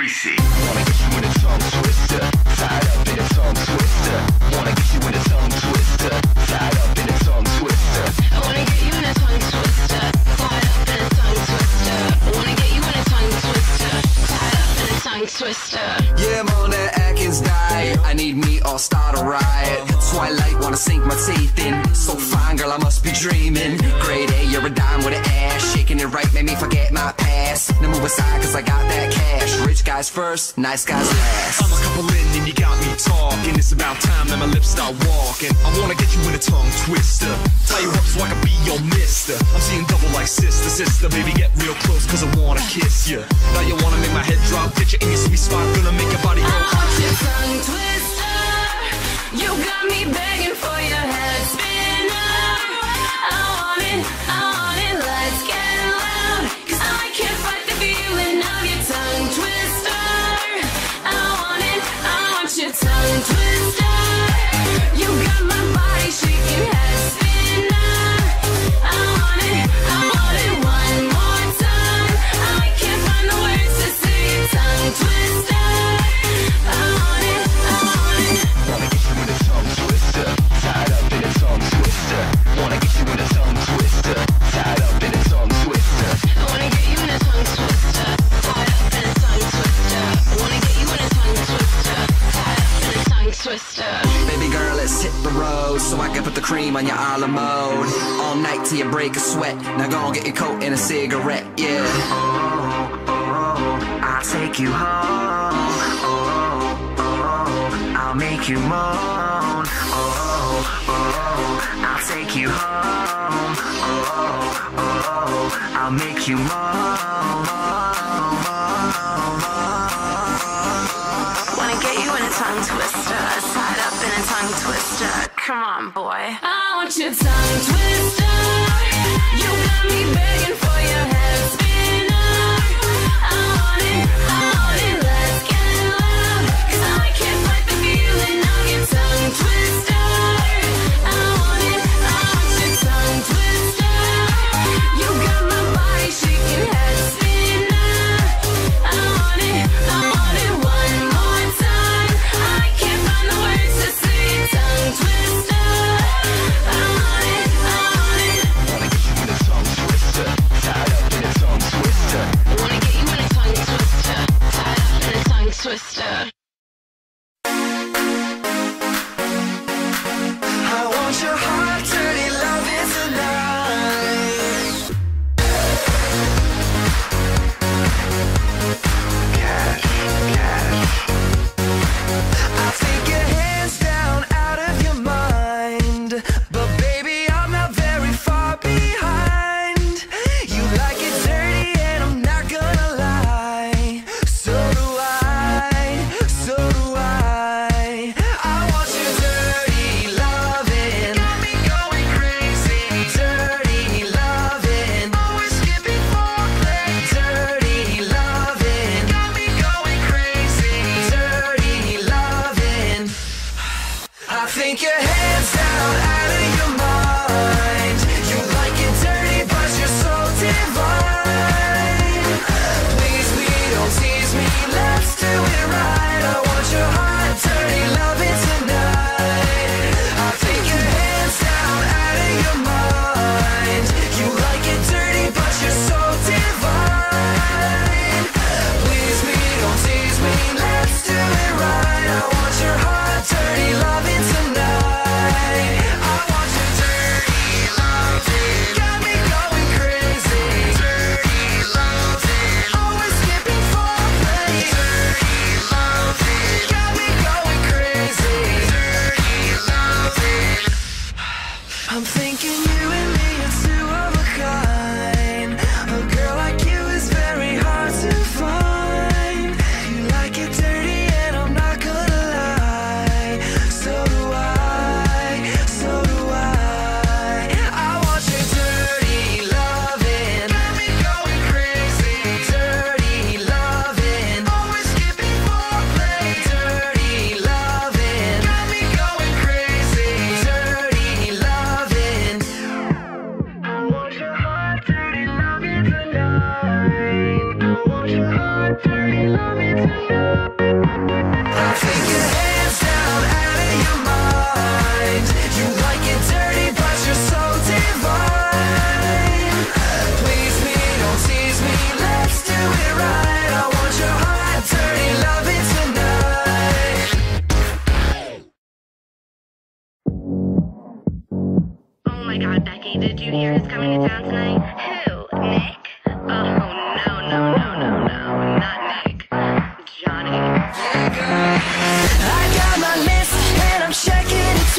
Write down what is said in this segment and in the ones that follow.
Greasy. me all start a riot. Twilight, wanna sink my teeth in. So fine, girl, I must be dreaming. Grade A, you're a dime with an ass. Shaking it right, made me forget my past. Now move aside, cause I got that cash. Rich guys first, nice guys last. I'm a couple in and you got me talking. It's about time that my lips start walking. I wanna get you in a tongue twister. Tie you up so I can be your mister. I'm seeing double like sister, sister. Baby, get real close cause I wanna kiss you Now you wanna make my head drop. Get you in your sweet spot, gonna make your body go I want your tongue twister. You got me begging for your head. cream on your island mode. All night till you break a sweat. Now go and get your coat and a cigarette, yeah. Oh, oh, oh, I'll take you home. Oh, oh, I'll make you moan. Oh, oh, I'll take you home. Oh, oh, I'll make you moan. Wanna get you in a tongue twister, side up in a tongue twister. Come on, boy. I want your tongue twister.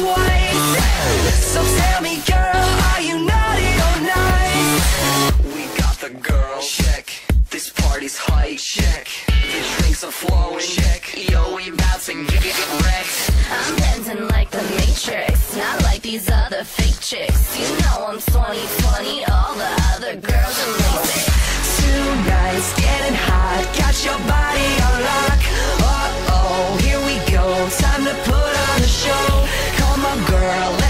So tell me girl, are you naughty? We got the check. This party's hype, check. The drinks are flowing, check. Yo, we bouncing, get, wrecked I'm dancing like the Matrix Not like these other fake chicks. You know I'm 2020, all the other girls are lazy. Tonight's getting hot, got your body on lock. Uh-oh, here we go, time to put on the show world.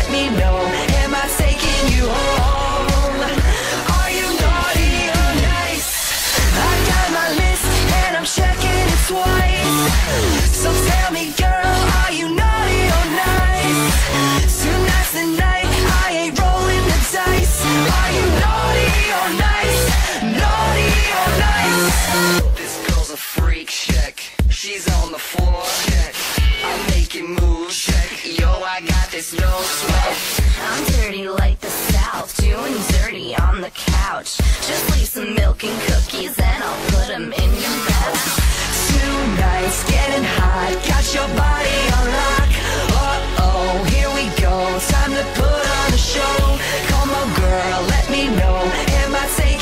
the couch. Just leave some milk and cookies and I'll put them in your bed. Tonight's getting hot, got your body on lock. Uh-oh, here we go, time to put on a show. Come on, girl, let me know, am I taking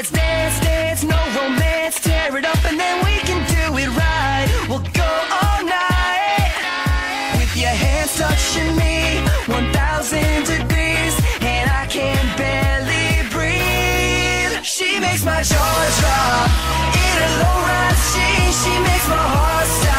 Let's dance, dance, no romance. Tear it up and then we can do it right. We'll go all night. With your hands touching me 1,000 degrees And I can barely breathe. She makes my jaw drop. In a low-rise jean She makes my heart stop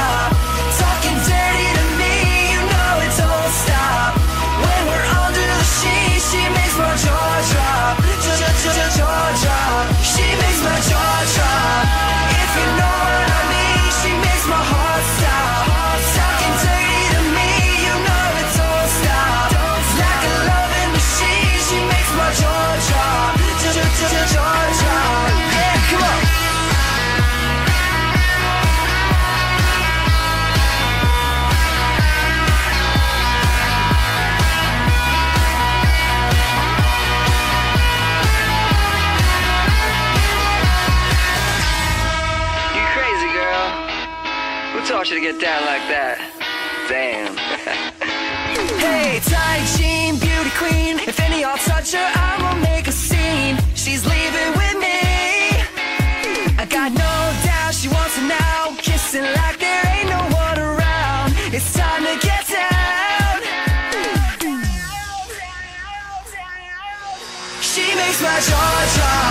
get down like that. Damn. hey, tight jean, beauty queen. If any y'all touch her, I will make a scene. She's leaving with me. I got no doubt she wants it now. Kissing like there ain't no one around. It's time to get down. She makes my jaw drop